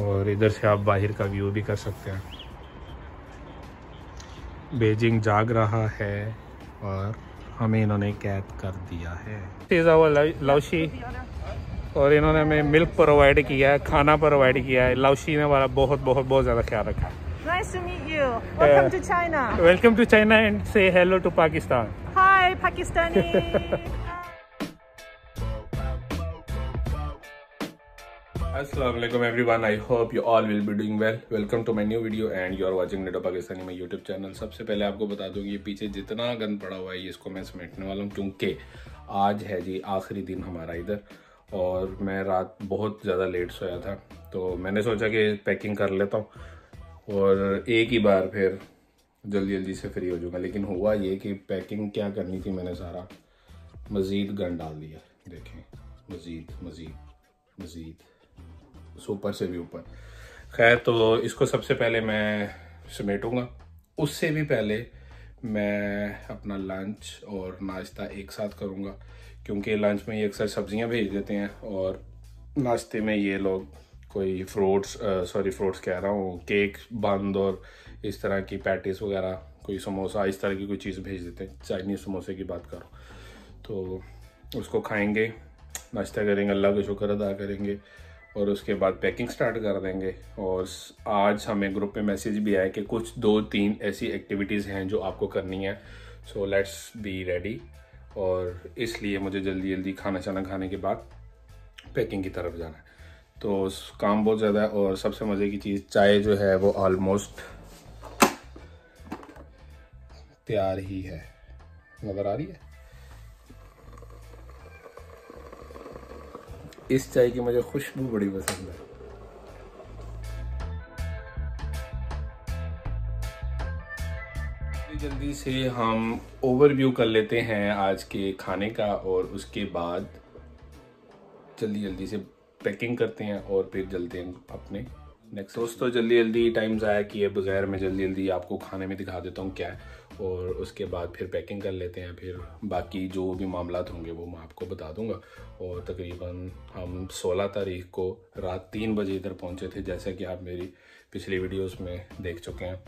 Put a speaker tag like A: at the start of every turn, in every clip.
A: और इधर से आप बाहर का व्यू भी कर सकते हैं बेजिंग जाग रहा है और हमें इन्होंने कैद कर दिया है लवशी और इन्होंने हमें मिल्क प्रोवाइड किया है खाना प्रोवाइड किया है लवशी ने हमारा बहुत बहुत बहुत ज़्यादा ख्याल रखा है
B: Nice to meet you. Welcome to China.
A: Welcome to China and से hello to Pakistan
B: Hi, Pakistani.
A: Assalamualaikum, everyone. I hope you all will be doing well. Welcome to my new video and you are watching नेटो Pakistani my YouTube channel. सबसे पहले आपको बता दूँ ये पीछे जितना गंद पड़ा हुआ है, ये इसको मैं समेटने वाला हूँ, क्योंकि आज है जी आखिरी दिन हमारा इधर और मैं रात बहुत ज़्यादा लेट सोया था। तो मैंने सोचा कि पैकिंग कर लेता हूँ और एक ही बार फिर जल्दी जल्दी से फ्री हो जाऊँगा। लेकिन हुआ ये कि पैकिंग क्या करनी थी मैंने सारा? मज़ीद गन डाल दिया। देखें, मज़ीद मज़ीद मज़ीद। ऊपर से भी ऊपर। खैर तो इसको सबसे पहले मैं समेटूँगा। उससे भी पहले मैं अपना लंच और नाश्ता एक साथ करूँगा, क्योंकि लंच में ये अक्सर सब्ज़ियाँ भेज देते हैं और नाश्ते में ये लोग कोई फ्रूट्स सॉरी फ्रूट्स कह रहा हूँ केक बंद और इस तरह की पैटिस वगैरह, कोई समोसा, इस तरह की कोई चीज़ भेज देते हैं। चाइनीज़ समोसे की बात करो। तो उसको खाएँगे, नाश्ता करेंगे, अल्लाह का शुक्र अदा करेंगे। और उसके बाद पैकिंग स्टार्ट कर देंगे। और आज हमें ग्रुप में मैसेज भी आया कि कुछ दो तीन ऐसी एक्टिविटीज़ हैं जो आपको करनी है। सो लेट्स बी रेडी और इसलिए मुझे जल्दी जल्दी खाना चाना खाने के बाद पैकिंग की तरफ़ जाना है। तो काम बहुत ज़्यादा है और सबसे मज़े की चीज़ चाय जो है वो ऑलमोस्ट तैयार ही है। नज़र आ रही है? इस चाय की मुझे खुशबू बड़ी पसंद है। जल्दी से हम ओवरव्यू कर लेते हैं आज के खाने का और उसके बाद जल्दी जल्दी से पैकिंग करते हैं और फिर जलते हैं अपने नेक्स्ट दोस्तों जल्दी जल्दी टाइम ज़ाया किए बगैर मैं जल्दी जल्दी आपको खाने में दिखा देता हूँ क्या है। और उसके बाद फिर पैकिंग कर लेते हैं, फिर बाकी जो भी मामला होंगे वो मैं आपको बता दूँगा। और तकरीबन हम 16 तारीख को रात तीन बजे इधर पहुँचे थे, जैसा कि आप मेरी पिछली वीडियोस में देख चुके हैं।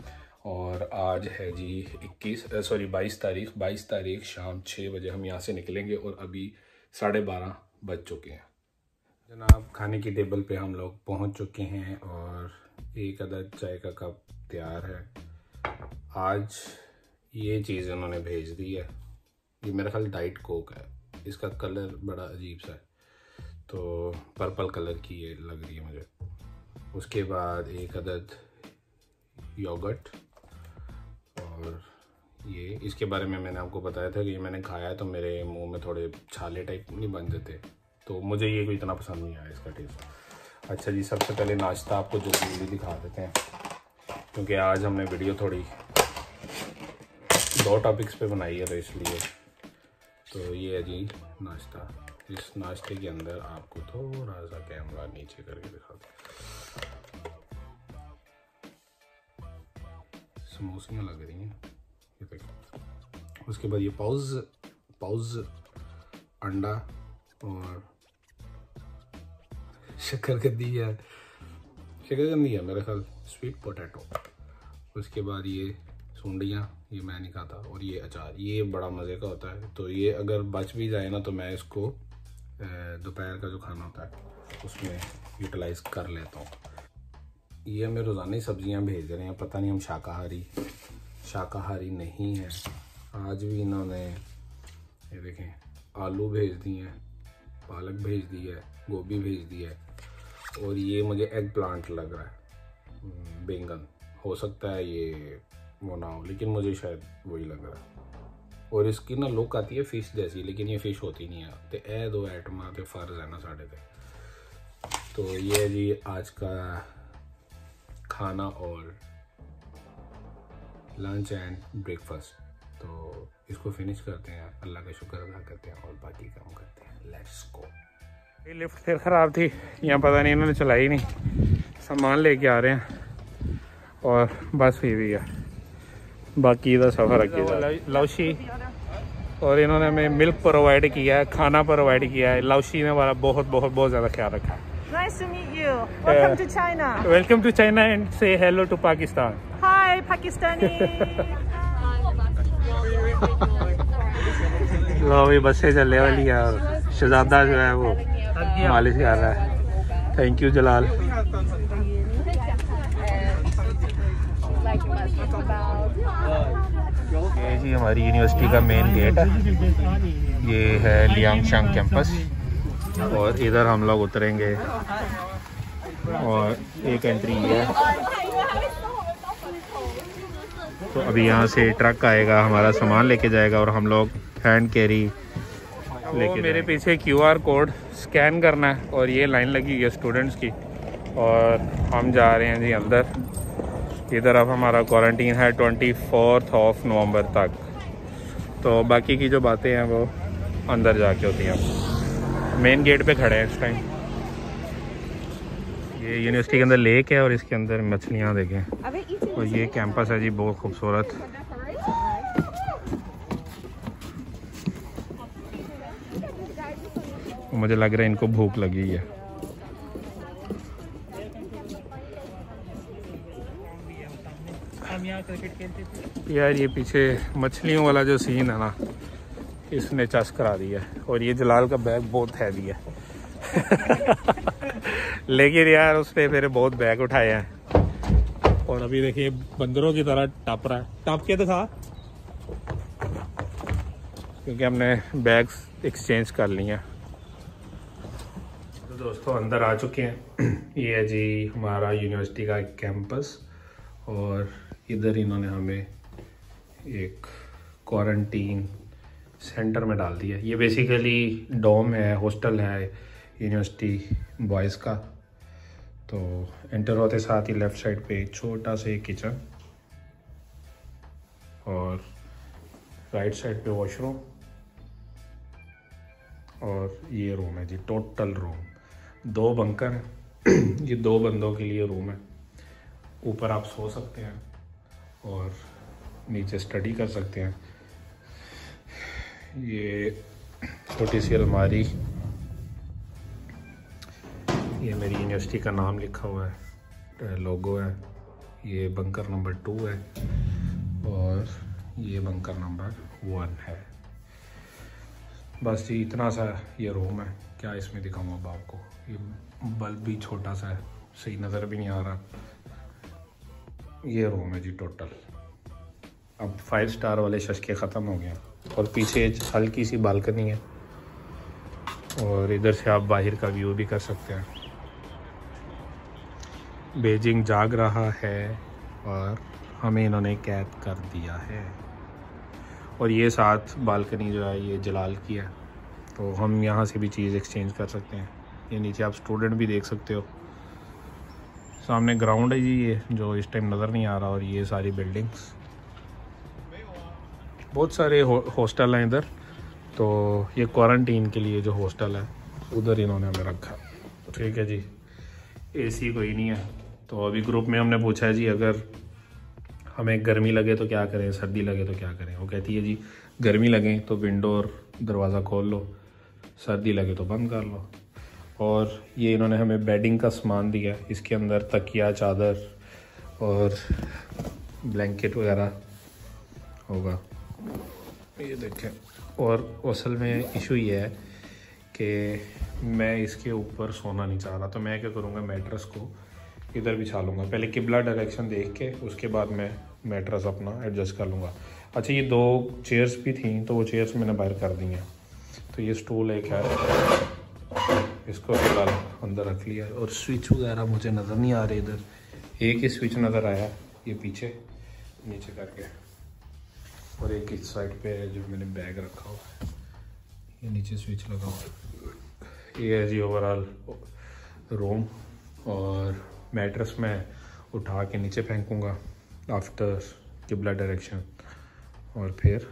A: और आज है जी 21 सॉरी 22 तारीख। 22 तारीख शाम छः बजे हम यहाँ से निकलेंगे और अभी साढ़े बारह बज चुके हैं। जनाब, खाने की टेबल पे हम लोग पहुँच चुके हैं और एक अदद चाय का कप तैयार है। आज ये चीज़ उन्होंने भेज दी है। ये मेरा ख्याल डाइट कोक है। इसका कलर बड़ा अजीब सा है। तो पर्पल कलर की ये लग रही है मुझे। उसके बाद एक अदद योगर्ट और ये, इसके बारे में मैंने आपको बताया था कि ये मैंने खाया तो मेरे मुँह में थोड़े छाले टाइप नहीं बन जाते। तो मुझे ये कोई इतना पसंद नहीं आया इसका टेस्ट अच्छा जी, सबसे पहले नाश्ता आपको जो दिखा देते हैं। क्योंकि आज हमने वीडियो थोड़ी दो टॉपिक्स पे बनाई है तो इसलिए। तो ये है जी नाश्ता। इस नाश्ते के अंदर आपको थोड़ा सा कैमरा नीचे करके दिखा दो समोसियाँ लग रही हैं। ये देखो। उसके बाद ये पाउज पाउज, अंडा और शक्कर शक्करकंदी है। शक्करकंदी है मेरा ख्याल स्वीट पोटैटो उसके बाद ये सुंडियाँ ये मैं नहीं खाता। और ये अचार ये बड़ा मज़े का होता है। तो ये अगर बच भी जाए ना तो मैं इसको दोपहर का जो खाना होता है उसमें यूटिलाइज कर लेता हूँ। ये हमें रोज़ाना ही सब्ज़ियाँ भेज रहे हैं। पता नहीं हम शाकाहारी शाकाहारी नहीं है। आज भी इन्होंने ये देखें आलू भेज दिए हैं पालक भेज दी है गोभी भेज दी है। और ये मुझे एग प्लांट लग रहा है। हम्म, बैंगन। हो सकता है ये वो ना हो, लेकिन मुझे शायद वही लग रहा है। और इसकी ना लुक आती है फ़िश जैसी, लेकिन ये फ़िश होती नहीं है। तो ए दो आइटम ते फ़र्ज़ है ना साढ़े पे। तो ये जी आज का खाना और लंच एंड ब्रेकफास्ट तो इसको फिनिश करते हैं। अल्लाह का शुक्र अदा करते हैं और बाकी काम करते हैं। लेट्स गो लिफ्ट फिर ख़राब थी। यहाँ पता नहीं इन्होंने चलाई नहीं। सामान लेके आ रहे हैं। और बस हुई हुई है। बाकी का सफ़र अगे लवशी और इन्होंने हमें मिल्क प्रोवाइड किया है खाना प्रोवाइड किया है लवशी ने हमारा बहुत बहुत बहुत ज़्यादा ख्याल रखा है
B: nice to meet you. Welcome to China.
A: Welcome to China and say hello to Pakistan.
B: Hi, Pakistani.
A: लो अभी बस चलने वाली है और शहजादा जो है वो मालिश कर रहा है थैंक यू जलाल ये हमारी यूनिवर्सिटी का मेन गेट है। ये है लियांगशांग कैंपस और इधर हम लोग उतरेंगे। और एक एंट्री है। तो अभी यहाँ से ट्रक आएगा हमारा सामान लेके जाएगा और हम लोग हैंड कैरी लेके मेरे पीछे क्यूआर कोड स्कैन करना है और ये लाइन लगी हुई है स्टूडेंट्स की। और हम जा रहे हैं जी अंदर। ये तरफ़ हमारा क्वारंटीन है ट्वेंटी फोर्थ ऑफ़ नवंबर तक। तो बाकी की जो बातें हैं वो अंदर जाके होती हैं। मेन गेट पे खड़े हैं इस टाइम ये यूनिवर्सिटी के अंदर लेक है और इसके अंदर मछलियाँ देखें। और ये कैंपस है जी बहुत खूबसूरत। मुझे लग रहा है इनको भूख लगी है। यार ये पीछे मछलियों वाला जो सीन है ना इसने चस करा दिया है और ये जलाल का बैग बहुत हैवी है। लेकिन यार उसने मेरे बहुत बैग उठाए हैं। और अभी देखिए बंदरों की तरह टप रहा है। टप के दिखा क्योंकि हमने बैग्स एक्सचेंज कर लिए हैं। तो दोस्तों अंदर आ चुके हैं। ये है जी हमारा यूनिवर्सिटी का एक कैंपस और इधर इन्होंने हमें एक क्वारंटीन सेंटर में डाल दिया। ये बेसिकली डॉम है हॉस्टल है यूनिवर्सिटी बॉयज़ का। तो एंटर होते साथ ही लेफ़्ट साइड पे एक छोटा सा किचन और राइट साइड पे वॉशरूम और ये रूम है जी टोटल रूम दो बंकर ये दो बंदों के लिए रूम है। ऊपर आप सो सकते हैं। और नीचे स्टडी कर सकते हैं। ये छोटी सी अलमारी, ये मेरी यूनिवर्सिटी का नाम लिखा हुआ है लोगो है। ये बंकर नंबर टू है और ये बंकर नंबर वन है। बस ये इतना सा ये रूम है। क्या इसमें दिखाऊँ अब आपको? ये बल्ब भी छोटा सा है, सही नज़र भी नहीं आ रहा। ये रूम है जी टोटल अब फाइव स्टार वाले शशके ख़त्म हो गए और पीछे हल्की सी बालकनी है। और इधर से आप बाहर का व्यू भी कर सकते हैं। बेजिंग जाग रहा है और हमें इन्होंने कैद कर दिया है। और ये साथ बालकनी जो है, ये जलाल की है। तो हम यहाँ से भी चीज़ एक्सचेंज कर सकते हैं। ये नीचे आप स्टूडेंट भी देख सकते हो। सामने ग्राउंड है जी ये, जो इस टाइम नज़र नहीं आ रहा और ये सारी बिल्डिंग्स बहुत सारे हॉस्टल हैं इधर। तो ये क्वारंटीन के लिए जो हॉस्टल है, उधर इन्होंने हमें रखा। ठीक है जी। एसी कोई नहीं है। तो अभी ग्रुप में हमने पूछा है जी, अगर हमें गर्मी लगे तो क्या करें, सर्दी लगे तो क्या करें? वो कहती है जी, गर्मी लगे तो विंडो और दरवाज़ा खोल लो, सर्दी लगे तो बंद कर लो। और ये इन्होंने हमें बेडिंग का सामान दिया, इसके अंदर तकिया, चादर और ब्लैंकेट वगैरह होगा। ये देखें, और असल में इशू ये है कि मैं इसके ऊपर सोना नहीं चाह रहा तो मैं क्या करूँगा मैट्रस को इधर बिछा लूँगा। पहले किबला डायरेक्शन देख के, उसके बाद मैं मैट्रस अपना एडजस्ट कर लूँगा। अच्छा ये दो चेयर्स भी थी तो वो चेयर्स मैंने बाहर कर दी हैं। तो ये स्टूल एक है इसको फ़िलहाल अंदर रख लिया। और स्विच वगैरह मुझे नज़र नहीं आ रहे इधर। एक ही स्विच नज़र आया, ये पीछे, नीचे करके। और एक इस साइड पे है जो मैंने बैग रखा हुआ है। ये नीचे स्विच लगा हुआ है। ये है जी ओवरऑल रूम और मैट्रेस में उठा के नीचे फेंकूँगा आफ्टर किबला डायरेक्शन और फिर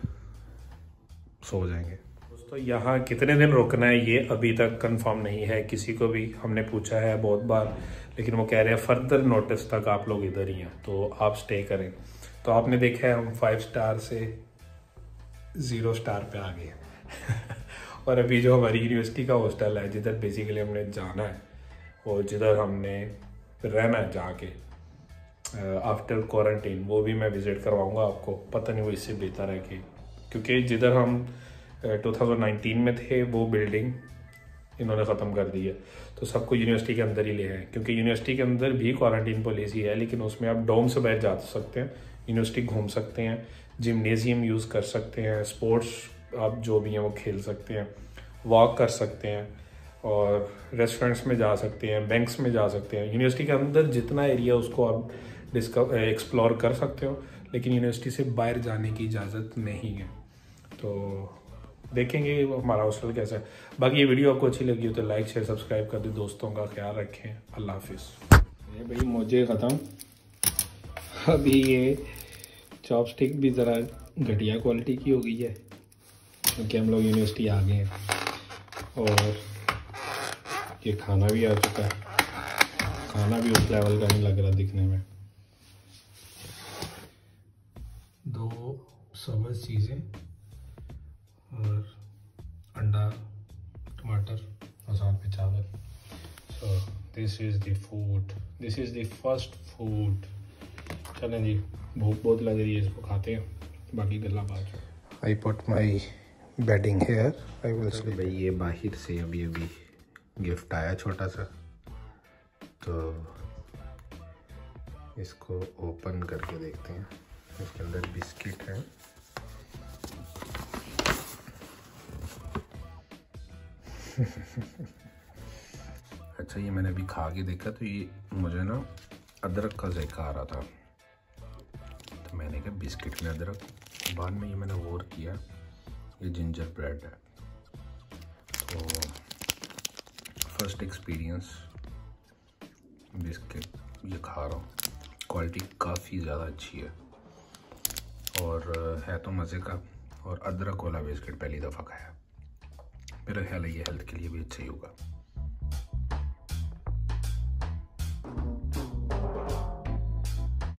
A: सो जाएँगे। दोस्तों, यहाँ कितने दिन रुकना है, ये अभी तक कंफर्म नहीं है। किसी को भी हमने पूछा है बहुत बार, लेकिन वो कह रहे हैं फर्दर नोटिस तक आप लोग इधर ही हैं तो आप स्टे करें। तो आपने देखा है, हम फाइव स्टार से ज़ीरो स्टार पे आ गए और अभी जो हमारी यूनिवर्सिटी का हॉस्टल है, जिधर बेसिकली हमने जाना है और जिधर हमने रहना है जाके आफ्टर क्वारंटीन वो भी मैं विज़िट करवाऊँगा आपको। पता नहीं वो इससे बेहतर है कि, क्योंकि जिधर हम टू थाउज़ेंड नाइनटीन में थे वो बिल्डिंग इन्होंने ख़त्म कर दी है। तो सबको यूनिवर्सिटी के अंदर ही ले हैं क्योंकि यूनिवर्सिटी के अंदर भी क्वारंटीन पॉलिसी है, लेकिन उसमें आप डोम से बाहर जा सकते हैं, यूनिवर्सिटी घूम सकते हैं, जिमनेजियम यूज़ कर सकते हैं, स्पोर्ट्स आप जो भी हैं वो खेल सकते हैं, वॉक कर सकते हैं, और रेस्टोरेंट्स में जा सकते हैं, बैंक्स में जा सकते हैं। यूनिवर्सिटी के अंदर जितना एरिया उसको आप डिस्कवर एक्सप्लोर कर सकते हो, लेकिन यूनिवर्सिटी से बाहर जाने की इजाज़त नहीं है। तो देखेंगे हमारा हॉस्टल कैसा है। बाकी ये वीडियो आपको अच्छी लगी हो तो लाइक शेयर सब्सक्राइब कर दे दोस्तों का ख्याल रखें। अल्लाह हाफिज़। ये भाई मुझे ख़त्म। अभी ये चॉपस्टिक भी ज़रा घटिया क्वालिटी की हो गई है क्योंकि हम लोग यूनिवर्सिटी आ गए हैं। और ये खाना भी आ चुका है। खाना भी उस लेवल का नहीं लग रहा दिखने में। दो सब्ज चीज़ें। और अंडा टमाटर और साथ में चावल। So this is the food this is the first food चलें जी भूख बहुत लग रही है इसको खाते हैं। बाकी गला बात। I put my bedding here I will sleep भाई ये बाहर से अभी अभी गिफ्ट आया छोटा सा। तो इसको ओपन करके देखते हैं। इसके अंदर बिस्किट है। अच्छा ये मैंने अभी खा के देखा तो ये मुझे ना अदरक का जायका आ रहा था। तो मैंने कहा, बिस्किट में अदरक। बाद में ये मैंने गौर किया, ये जिंजर ब्रेड है। तो फ़र्स्ट एक्सपीरियंस बिस्किट, ये खा रहा हूँ। क्वालिटी काफ़ी ज़्यादा अच्छी है। और, है तो मज़े का। और अदरक वाला बिस्किट पहली दफ़ा खाया। मेरा ख्याल है ये हेल्थ के लिए भी अच्छा ही होगा।